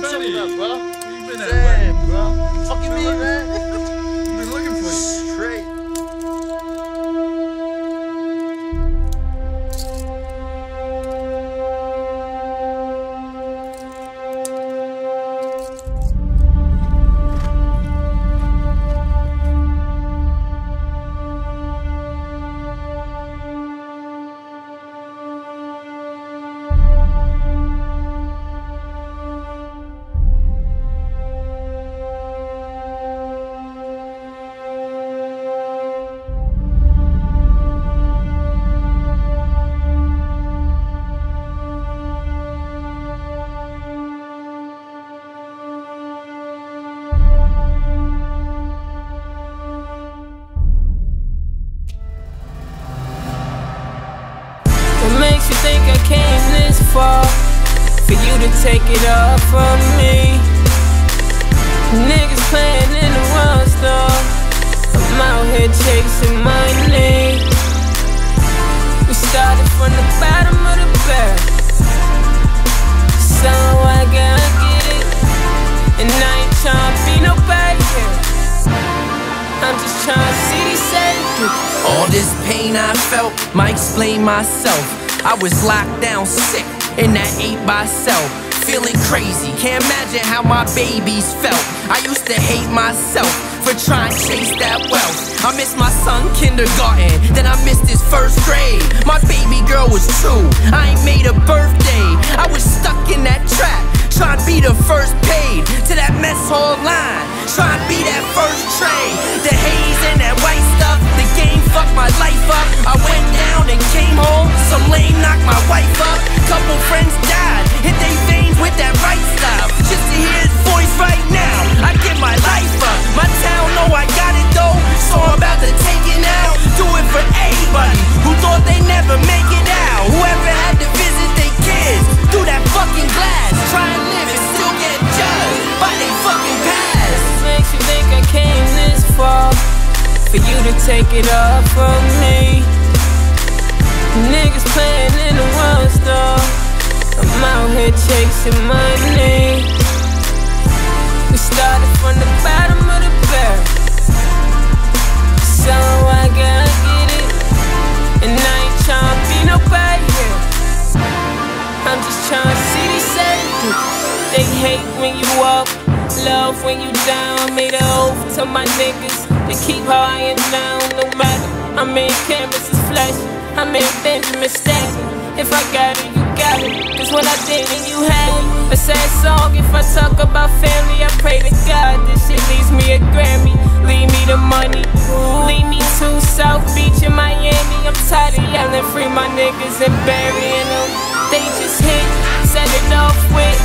What's bro? You been Damn, bro? Me, man. For you to take it all from me. Niggas playing in the wrong store. I'm out here chasing money. We started from the bottom of the barrel. So I gotta get it. And I ain't tryna be nobody here. I'm just tryna see these. All this pain I felt might explain myself. I was locked down sick in that 8 by cell. Feeling crazy, can't imagine how my babies felt. I used to hate myself for trying to chase that wealth. I missed my son kindergarten, then I missed his first grade. My baby girl was two, I ain't made a birthday. I was stuck in that trap, trying to be the first paid to that mess hall line, trying to be that first trade. The haze and that white stuff, the game fucked my life up. I went down and came home, some lame knocked my wife up. Couple friends died, hit they veins with that right style. Just to hear his voice right now, I give my life up. My town know I got it though, so I'm about to take it out. Do it for anybody who thought they never make it out. Whoever had to visit their kids through that fucking glass, try and live and still get judged by they fucking past. makes you think I came this far for you to take it all from me. Niggas playing in the wrong store. I'm out here chasing money. We started from the bottom of the barrel. So I gotta get it. And I ain't tryna be nobody here. I'm just tryna see these safety. They hate when you up, love when you down. Made a oath to my niggas to keep high I am down. No matter, I'm in canvas, it's flesh. I'm in Benjamin Stanton. If I got it, you got it. Cause what I did and you had it. A sad song, if I talk about family, I pray to God. This shit leaves me a Grammy. Leave me the money. Leave me to South Beach in Miami. I'm tired of yelling, free my niggas and burying them. They just hit, set it off with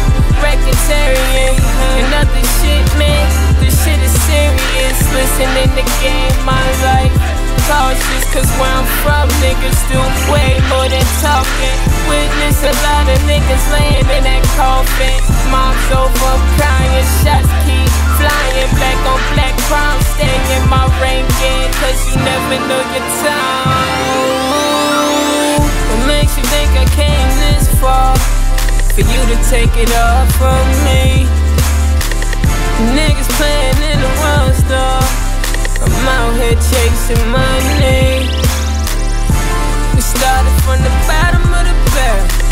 Rectarian and other shit, man. This shit is serious. Listening to game, from niggas do way more than talking. Witness a lot of niggas laying in that coffin. Moms over crying, shots keep flying. Black on black crime, staying in my rank cause you never know your time. What makes you think I came this far? For you to take it all from me. Niggas playing in the wrong store. I'm out here chasing money started from the bottom of the barrel.